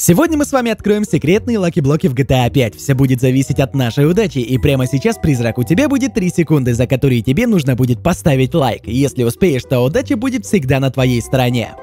Сегодня мы с вами откроем секретные lucky-блоки в GTA 5. Все будет зависеть от нашей удачи, и прямо сейчас, призрак, у тебя будет 3 секунды, за которые тебе нужно будет поставить лайк. Если успеешь, то удача будет всегда на твоей стороне.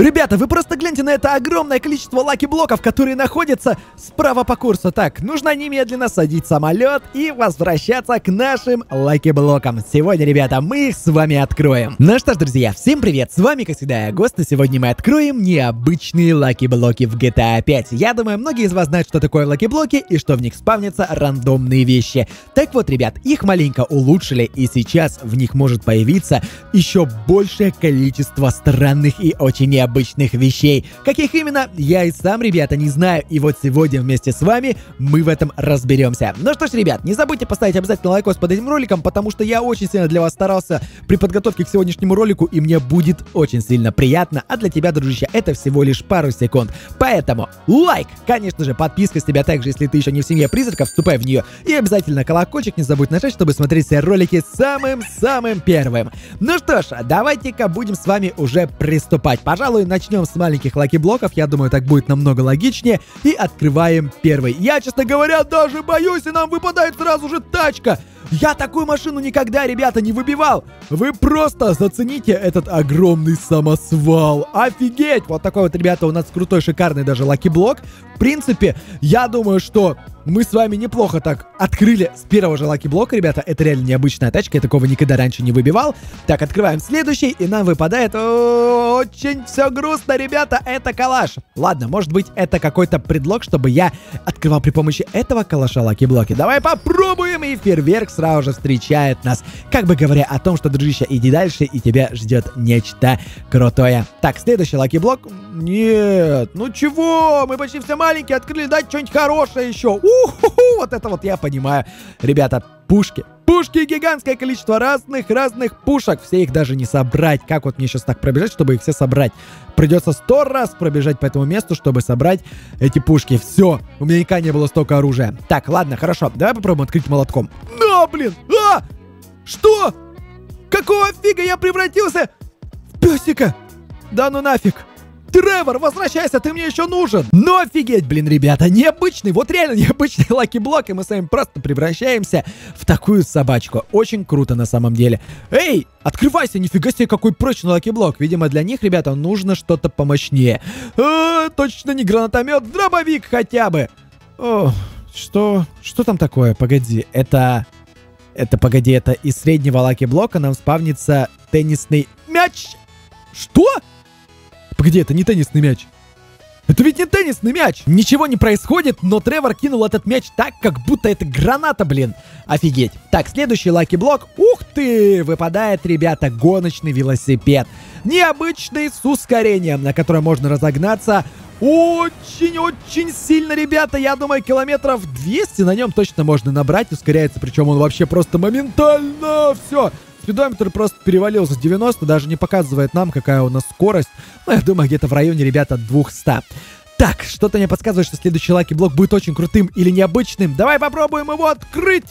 Ребята, вы просто гляньте на это огромное количество lucky-блоков, которые находятся справа по курсу. Так, нужно немедленно садить самолет и возвращаться к нашим lucky-блокам. Сегодня, ребята, мы их с вами откроем. Ну что ж, друзья, всем привет! С вами, как всегда, я Гост, и сегодня мы откроем необычные lucky-блоки в GTA 5. Я думаю, многие из вас знают, что такое lucky-блоки и что в них спавнятся рандомные вещи. Так вот, ребят, их маленько улучшили, и сейчас в них может появиться еще большее количество странных и очень необычных необычных вещей. Каких именно, я и сам, ребята, не знаю. И вот сегодня вместе с вами мы в этом разберемся. Ну что ж, ребят, не забудьте поставить обязательно лайкос под этим роликом, потому что я очень сильно для вас старался при подготовке к сегодняшнему ролику, и мне будет очень сильно приятно. А для тебя, дружище, это всего лишь пару секунд. Поэтому лайк, конечно же, подписка с тебя также, если ты еще не в семье призраков, вступай в нее. И обязательно колокольчик не забудь нажать, чтобы смотреть все ролики самым-самым первым. Ну что ж, давайте-ка будем с вами уже приступать. Пожалуй, пожалуй, начнем с маленьких lucky-блоков, я думаю, так будет намного логичнее, и открываем первый. Я, честно говоря, даже боюсь, и нам выпадает сразу же тачка. Я такую машину никогда, ребята, не выбивал. Вы просто зацените этот огромный самосвал. Офигеть! Вот такой вот, ребята, у нас крутой, шикарный даже lucky-блок. В принципе, я думаю, что мы с вами неплохо так открыли с первого же lucky-блока, ребята. Это реально необычная тачка, я такого никогда раньше не выбивал. Так, открываем следующий, и нам выпадает очень все грустно, ребята. Это калаш. Ладно, может быть, это какой-то предлог, чтобы я открывал при помощи этого калаша lucky-блоки. Давай попробуем, и фейерверк сразу же встречает нас, как бы говоря о том, что, дружище, иди дальше, и тебя ждет нечто крутое. Так, следующий lucky-блок. Нет, ну чего? Мы почти все маленькие, открыли дать что-нибудь хорошее еще. Вот это вот я понимаю. Ребята, пушки. Пушки гигантское количество разных-разных пушек. Все их даже не собрать. Как вот мне сейчас так пробежать, чтобы их все собрать? Придется сто раз пробежать по этому месту, чтобы собрать эти пушки. Все, у меня никогда не было столько оружия. Так, ладно, хорошо. Давай попробуем открыть молотком. Блин! А! Что? Какого фига я превратился в песика? Да ну нафиг! Тревор, возвращайся, ты мне еще нужен! Ну офигеть, блин, ребята, необычный, вот реально необычный lucky-блок, и мы с вами просто превращаемся в такую собачку. Очень круто на самом деле. Эй, открывайся, нифига себе, какой прочный lucky-блок. Видимо, для них, ребята, нужно что-то помощнее. А, точно не гранатомет, дробовик хотя бы. О, что? Что там такое? Погоди, это... Это, погоди, это из среднего lucky-блока нам спавнится теннисный мяч. Что? Погоди, это не теннисный мяч. Это ведь не теннисный мяч! Ничего не происходит, но Тревор кинул этот мяч так, как будто это граната, блин. Офигеть. Так, следующий лаки-блок. Ух ты! Выпадает, ребята, гоночный велосипед. Необычный с ускорением, на котором можно разогнаться очень-очень сильно, ребята. Я думаю, километров 200 на нем точно можно набрать. Ускоряется, причем он вообще просто моментально. Все, Спидометр просто перевалился 90, даже не показывает нам, какая у нас скорость. Ну, я думаю, где-то в районе, ребята, 200. Так, что-то мне подсказывает, что следующий лаки-блок будет очень крутым или необычным. Давай попробуем его открыть!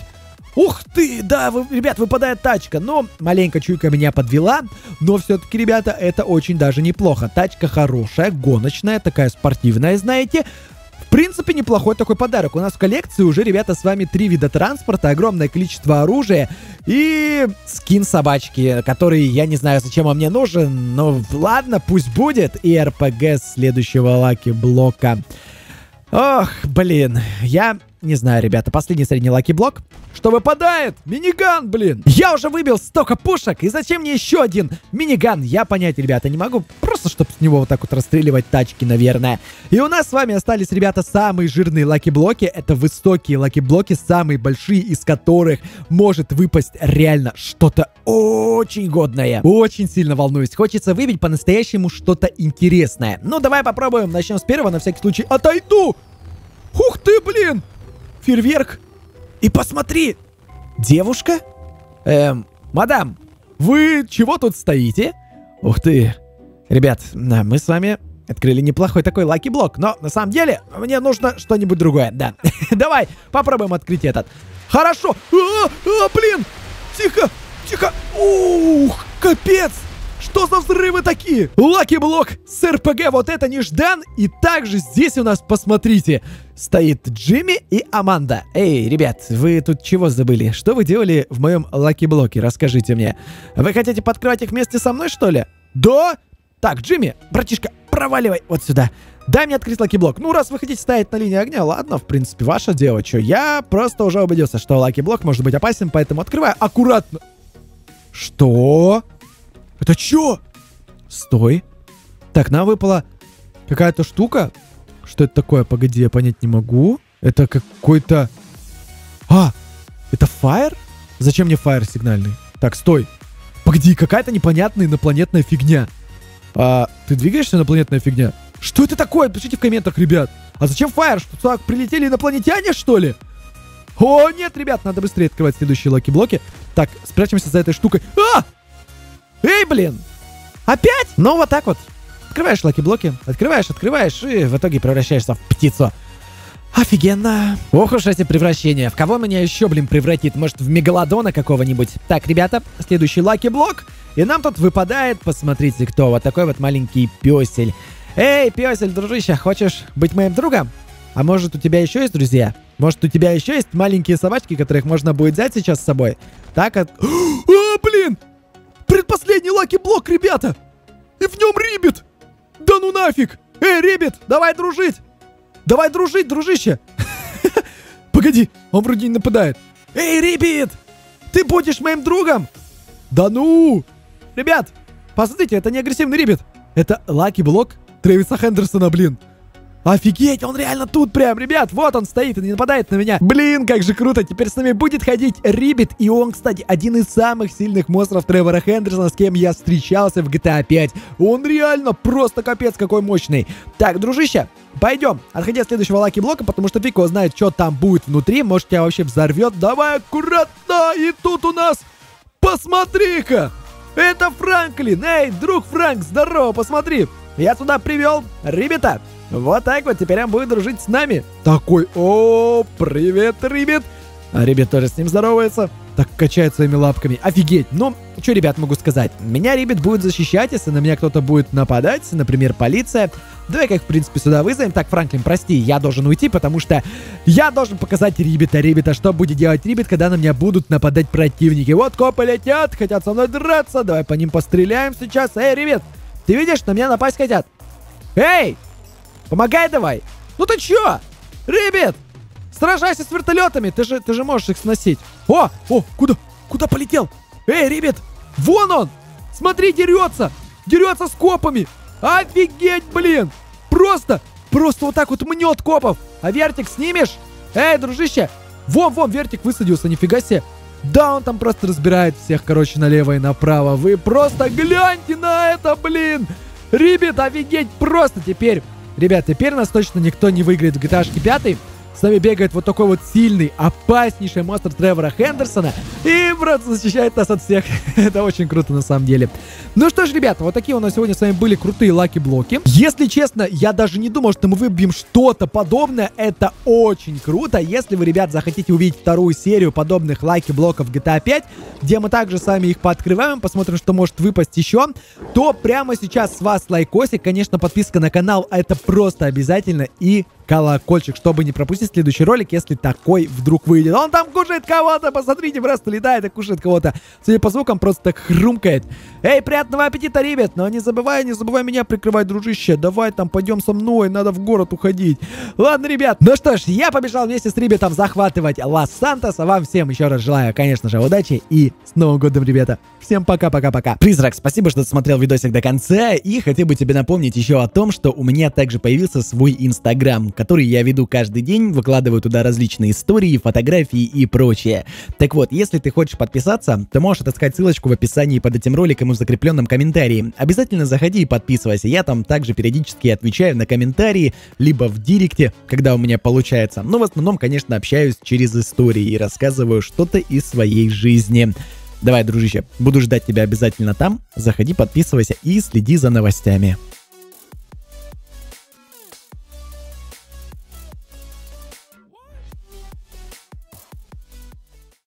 Ух ты, да, вы, ребят, выпадает тачка. Но маленько чуйка меня подвела. Но все-таки, ребята, это очень даже неплохо. Тачка хорошая, гоночная, такая спортивная, знаете. В принципе, неплохой такой подарок. У нас в коллекции уже, ребята, с вами три вида транспорта, огромное количество оружия и скин собачки, который я не знаю, зачем он мне нужен, но ладно, пусть будет. И РПГ следующего лаки-блока. Ох, блин, я не знаю, ребята, последний средний лаки-блок. Что выпадает? Миниган, блин! Я уже выбил столько пушек, и зачем мне еще один миниган? Я понять, ребята, не могу. Просто, чтобы с него вот так вот расстреливать тачки, наверное. И у нас с вами остались, ребята, самые жирные лаки-блоки. Это высокие лаки-блоки, самые большие, из которых может выпасть реально что-то очень годное. Очень сильно волнуюсь. Хочется выбить по-настоящему что-то интересное. Ну, давай попробуем. Начнем с первого, на всякий случай. Отойду! Ух ты, блин! Фейерверк! И посмотри! Девушка? Эм, мадам, вы чего тут стоите? Ух ты! Ребят, мы с вами Открыли неплохой такой лаки-блок, но на самом деле мне нужно что-нибудь другое, да. Давай, попробуем открыть этот. Хорошо. А, а, блин! Тихо, тихо. Ух, капец! Что за взрывы такие? Лаки-блок с РПГ, вот это неждан. И также здесь у нас, посмотрите, стоит Джимми и Аманда. Эй, ребят, вы тут чего забыли? Что вы делали в моем лаки-блоке? Расскажите мне. Вы хотите пооткрывать их вместе со мной, что ли? Да? Так, Джимми, братишка, проваливай вот сюда. Дай мне открыть лаки-блок. Ну, раз вы хотите стоять на линии огня, ладно, в принципе, ваше дело. Чё, я просто уже убедился, что лаки-блок может быть опасен, поэтому открываю аккуратно. Что? Это чё? Стой. Так, нам выпала какая-то штука. Что это такое? Погоди, я понять не могу. Это какой-то... А! Это фаер? Зачем мне фаер сигнальный? Так, стой. Погоди, какая-то непонятная инопланетная фигня. А, ты двигаешься, инопланетная фигня? Что это такое? Пишите в комментах, ребят. А зачем фаер? Что так прилетели инопланетяне, что ли? О, нет, ребят, надо быстрее открывать следующие лаки-блоки. Так, спрячемся за этой штукой. А! Эй, блин! Опять? Ну, вот так вот. Открываешь лаки-блоки, открываешь, открываешь, и в итоге превращаешься в птицу. Офигенно. Ох уж эти превращения. В кого меня еще, блин, превратит? Может, в мегалодона какого-нибудь? Так, ребята, следующий лаки-блок. И нам тут выпадает, посмотрите, кто. Вот такой вот маленький песель. Эй, песель, дружище, хочешь быть моим другом? А может, у тебя еще есть друзья? Может, у тебя еще есть маленькие собачки, которых можно будет взять сейчас с собой? Так, от... Блин! Предпоследний лаки-блок, ребята! И в нем Рибит! Да ну нафиг! Эй, Рибит, давай дружить! Давай дружить, дружище! Погоди, он вроде не нападает. Эй, Рибит! Ты будешь моим другом? Да ну! Ребят, посмотрите, это не агрессивный Рибит. Это лаки-блок Трэвиса Хендерсона, блин. Офигеть, он реально тут прям, ребят, вот он стоит и не нападает на меня. Блин, как же круто, теперь с нами будет ходить Рибит, и он, кстати, один из самых сильных монстров Тревора Хендерсона, с кем я встречался в GTA 5. Он реально просто капец какой мощный. Так, дружище, пойдем, отходи от следующего лаки-блока, потому что фиг его знает, что там будет внутри, может тебя вообще взорвет. Давай аккуратно, и тут у нас, посмотри-ка, это Франклин, эй, друг Франк, здорово, посмотри. Я сюда привел Рибита. Вот так вот, теперь он будет дружить с нами. Такой, о, привет, Рибит. А Рибит тоже с ним здоровается. Так качает своими лапками. Офигеть. Ну, что, ребят, могу сказать. Меня ребят будет защищать, если на меня кто-то будет нападать, например, полиция. Давай-ка их, в принципе, сюда вызовем. Так, Франклин, прости, я должен уйти, потому что я должен показать ребята, ребята, что будет делать ребят, когда на меня будут нападать противники. Вот копы летят, хотят со мной драться. Давай по ним постреляем сейчас. Эй, ребят, ты видишь, на меня напасть хотят. Эй, Помогай давай! Ну ты чё? Ребят! Сражайся с вертолетами! Ты же, ты же можешь их сносить. О! О! Куда? Куда полетел? Эй, ребят! Вон он! Смотри, дерется! Дерется с копами! Офигеть, блин! Просто, просто вот так вот мнет копов! А вертик снимешь? Эй, дружище! Вон, вон, вертик высадился, нифига себе! Да, он там просто разбирает всех, короче, налево и направо. Вы просто гляньте на это, блин! Ребят, офигеть, просто теперь Ребят, теперь нас точно никто не выиграет в GTA 5. С нами бегает вот такой вот сильный, опаснейший монстр Тревора Хендерсона. И, брат, защищает нас от всех. Это очень круто на самом деле. Ну что ж, ребята, вот такие у нас сегодня с вами были крутые лаки-блоки. Если честно, я даже не думал, что мы выбьем что-то подобное. Это очень круто. Если вы, ребят, захотите увидеть вторую серию подобных лаки-блоков GTA 5, где мы также сами их пооткрываем, посмотрим, что может выпасть еще, то прямо сейчас с вас лайкосик, конечно, подписка на канал, это просто обязательно. И колокольчик, чтобы не пропустить следующий ролик, если такой вдруг выйдет. Он там кушает кого-то, посмотрите, просто летает и кушает кого-то. Судя по звукам, просто так хрумкает. Эй, приятного аппетита, ребят! Но не забывай, не забывай меня прикрывать, дружище. Давай там пойдем со мной, надо в город уходить. Ладно, ребят, ну что ж, я побежал вместе с ребятом захватывать Лос-Сантос. Вам всем еще раз желаю, конечно же, удачи и с Новым годом, ребята. Всем пока-пока-пока. Призрак, спасибо, что смотрел видосик до конца. И хотел бы тебе напомнить еще о том, что у меня также появился свой инстаграм, который я веду каждый день, выкладываю туда различные истории, фотографии и прочее. Так вот, если ты хочешь подписаться, то можешь отыскать ссылочку в описании под этим роликом и в закрепленном комментарии. Обязательно заходи и подписывайся, я там также периодически отвечаю на комментарии, либо в директе, когда у меня получается. Но в основном, конечно, общаюсь через истории и рассказываю что-то из своей жизни. Давай, дружище, буду ждать тебя обязательно там. Заходи, подписывайся и следи за новостями.